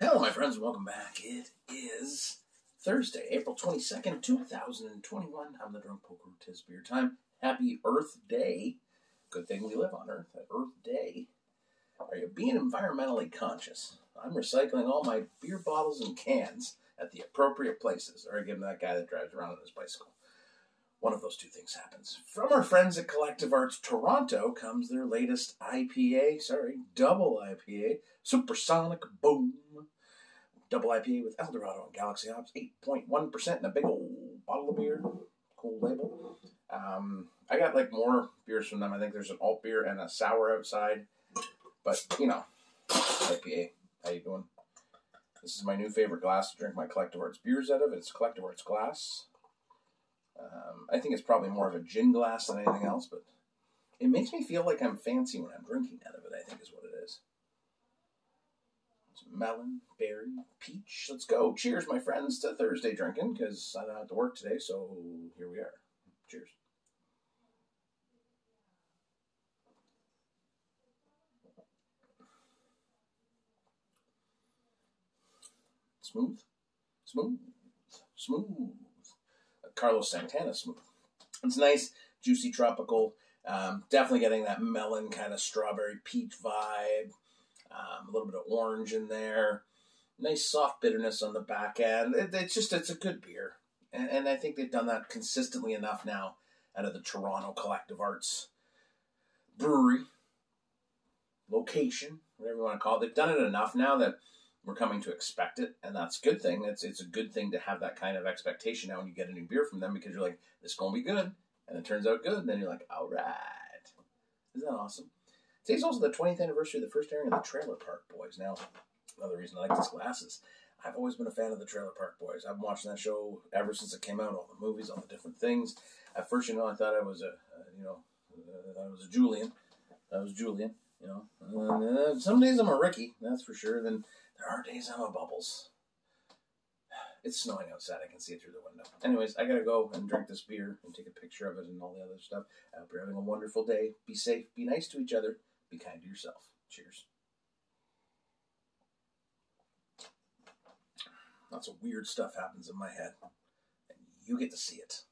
Hello, my friends, welcome back. It is Thursday, April 22nd, 2021. I'm the Drunk Polkaroo. Tis beer time. Happy Earth Day. Good thing we live on Earth Earth Day. Are you being environmentally conscious? I'm recycling all my beer bottles and cans at the appropriate places, or I give them that guy that drives around on his bicycle. One of those two things happens. From our friends at Collective Arts Toronto comes their latest IPA, sorry, double IPA, Supersonic Boom. Double IPA with El Dorado and Galaxy Hops, 8.1% in a big old bottle of beer. Cool label. Um, I got like more beers from them. I think there's an alt beer and a sour outside. But, you know, IPA. How you doing? This is my new favorite glass to drink my Collective Arts beers out of. It's Collective Arts glass. Um, I think it's probably more of a gin glass than anything else, but it makes me feel like I'm fancy when I'm drinking out of it, I think is what it is. It's melon, berry, peach. Let's go. Cheers, my friends, to Thursday drinking, because I don't have to work today, so here we are. Cheers. Smooth, smooth, smooth. Carlos Santana smooth. It's nice, juicy, tropical. Um, definitely getting that melon kind of strawberry peach vibe. Um, a little bit of orange in there. Nice soft bitterness on the back end. It, it's just it's a good beer, and, and I think they've done that consistently enough now out of the Toronto Collective Arts Brewery location, whatever you want to call it. They've done it enough now that we're coming to expect it, and that's a good thing. It's it's a good thing to have that kind of expectation now when you get a new beer from them because you're like, this is gonna be good, and it turns out good, and then you're like, all right, isn't that awesome? Today's also the 20th anniversary of the first airing of the Trailer Park Boys. Now, another reason I like this glasses. I've always been a fan of the Trailer Park Boys. I've been watching that show ever since it came out, all the movies, all the different things. At first, you know, I thought I was a, uh, you know, uh, I was a Julian. I was Julian, you know. Uh, some days I'm a Ricky, that's for sure. Then there are days I'm a Bubbles. It's snowing outside. I can see it through the window. Anyways, I gotta go and drink this beer and take a picture of it and all the other stuff. I hope you're having a wonderful day. Be safe. Be nice to each other. Be kind to yourself. Cheers. Lots of weird stuff happens in my head, and you get to see it.